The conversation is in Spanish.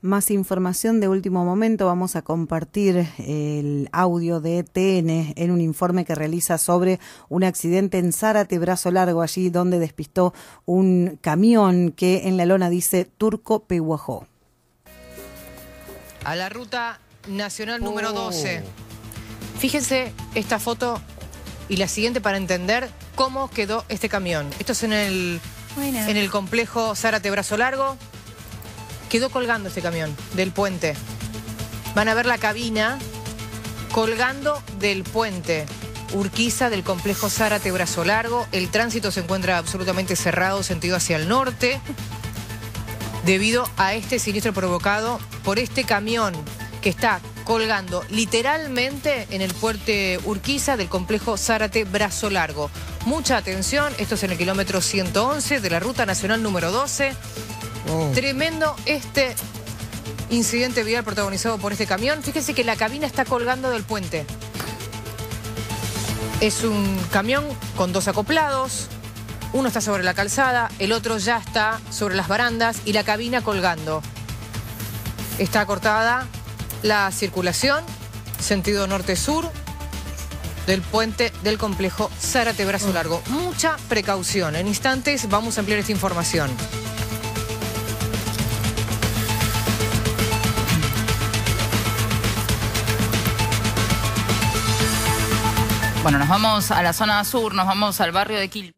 más información de último momento. Vamos a compartir el audio de ETN en un informe que realiza sobre un accidente en Zárate, Brazo Largo, allí donde despistó un camión que en la lona dice Turco Pehuajó. A la ruta nacional número 12. Fíjense esta foto y la siguiente para entender cómo quedó este camión. Esto es en el, en el complejo Zárate Brazo Largo. Quedó colgando este camión del puente. Van a ver la cabina colgando del puente. Urquiza del complejo Zárate Brazo Largo. El tránsito se encuentra absolutamente cerrado, sentido hacia el norte, debido a este siniestro provocado por este camión que está colgando literalmente en el puente Urquiza del complejo Zárate Brazo Largo. Mucha atención, esto es en el kilómetro 111 de la ruta nacional número 12. Tremendo este incidente vial protagonizado por este camión. Fíjense que la cabina está colgando del puente. Es un camión con dos acoplados. Uno está sobre la calzada, el otro ya está sobre las barandas y la cabina colgando. Está cortada la circulación, sentido norte-sur, del puente del complejo Zárate Brazo Largo. Mucha precaución. En instantes vamos a ampliar esta información. Bueno, nos vamos a la zona sur, nos vamos al barrio de Quil.